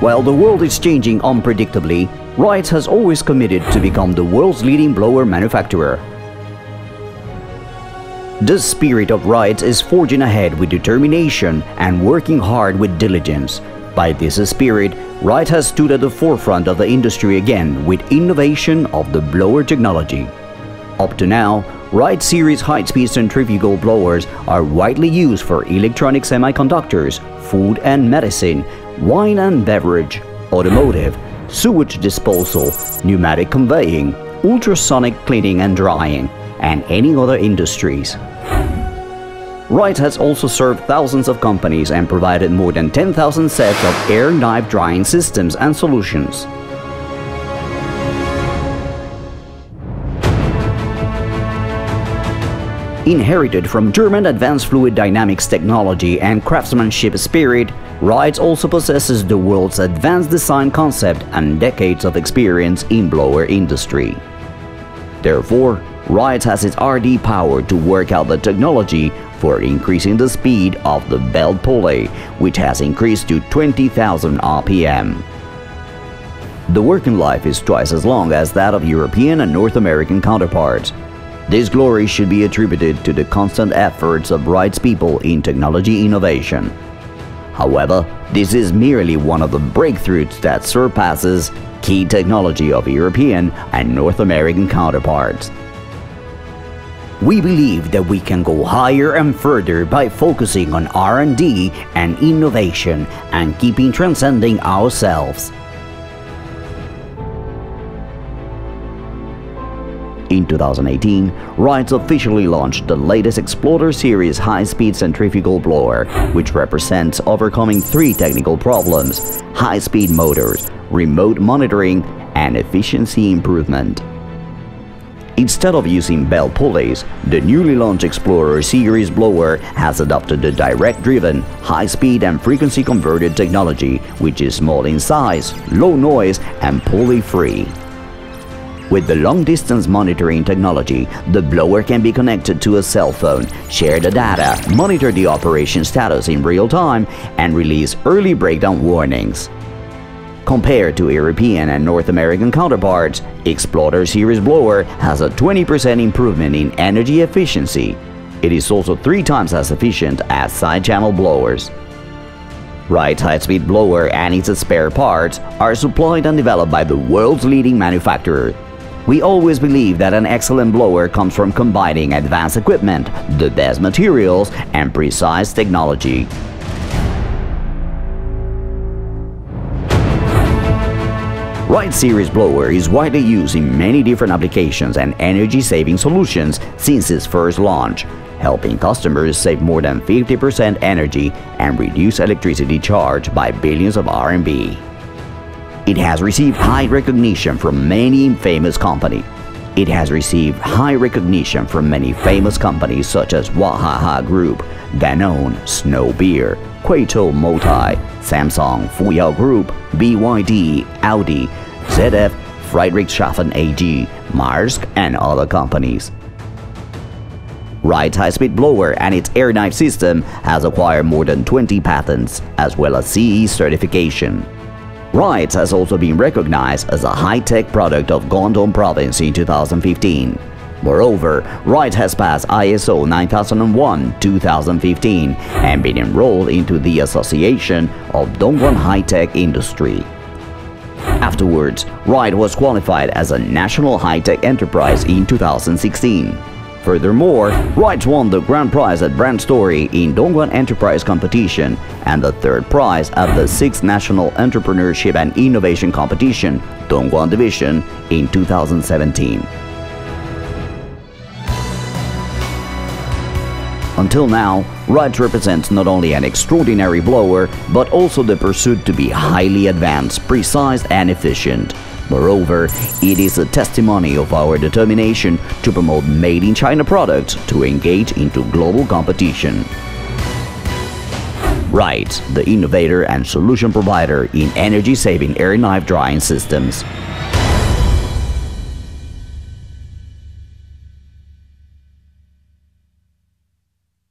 While the world is changing unpredictably, RAETTS has always committed to become the world's leading blower manufacturer. The spirit of RAETTS is forging ahead with determination and working hard with diligence. By this spirit, RAETTS has stood at the forefront of the industry again with innovation of the blower technology. Up to now, RAETTS series high-speed centrifugal blowers are widely used for electronic semiconductors, food and medicine, wine and beverage, automotive, sewage disposal, pneumatic conveying, ultrasonic cleaning and drying, and any other industries. RAETTS has also served thousands of companies and provided more than 10,000 sets of air knife drying systems and solutions. Inherited from German advanced fluid dynamics technology and craftsmanship spirit, RAETTS also possesses the world's advanced design concept and decades of experience in blower industry. Therefore, RAETTS has its RD power to work out the technology for increasing the speed of the belt pulley, which has increased to 20,000 RPM. The working life is twice as long as that of European and North American counterparts, this glory should be attributed to the constant efforts of RAETTS's people in technology innovation. However, this is merely one of the breakthroughs that surpasses key technology of European and North American counterparts. We believe that we can go higher and further by focusing on R&D and innovation and keeping transcending ourselves. In 2018, RAETTS officially launched the latest Explorer series high-speed centrifugal blower, which represents overcoming three technical problems, high-speed motors, remote monitoring, and efficiency improvement. Instead of using belt pulleys, the newly launched Explorer series blower has adopted the direct-driven, high-speed and frequency-converted technology, which is small in size, low noise, and pulley-free. With the long-distance monitoring technology, the blower can be connected to a cell phone, share the data, monitor the operation status in real time, and release early breakdown warnings. Compared to European and North American counterparts, Explorer series blower has a 20% improvement in energy efficiency. It is also three times as efficient as side-channel blowers. RAETTS high-speed blower and its spare parts are supplied and developed by the world's leading manufacturer, we always believe that an excellent blower comes from combining advanced equipment, the best materials, and precise technology. RAETTS Series blower is widely used in many different applications and energy-saving solutions since its first launch, helping customers save more than 50% energy and reduce electricity charge by billions of RMB. It has received high recognition from many famous companies. It has received high recognition from many famous companies such as Wahaha Group, Danone, Snow Beer, Kweichow Moutai, Samsung, Fuyao Group, BYD, Audi, ZF, Friedrichshafen AG, Maersk, and other companies. RAETTS high-speed blower and its air knife system has acquired more than 20 patents, as well as CE certification. RAETTS has also been recognized as a high-tech product of Guangdong Province in 2015. Moreover, RAETTS has passed ISO 9001-2015 and been enrolled into the Association of Dongguan High-Tech Industry. Afterwards, RAETTS was qualified as a National High-Tech Enterprise in 2016. Furthermore, RAETTS won the grand prize at Brand Story in Dongguan Enterprise Competition and the third prize at the 6th National Entrepreneurship and Innovation Competition, Dongguan Division, in 2017. Until now, RAETTS represents not only an extraordinary blower, but also the pursuit to be highly advanced, precise and efficient. Moreover, it is a testimony of our determination to promote made-in-China products to engage into global competition. RAETTS, the innovator and solution provider in energy-saving air knife drying systems.